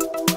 you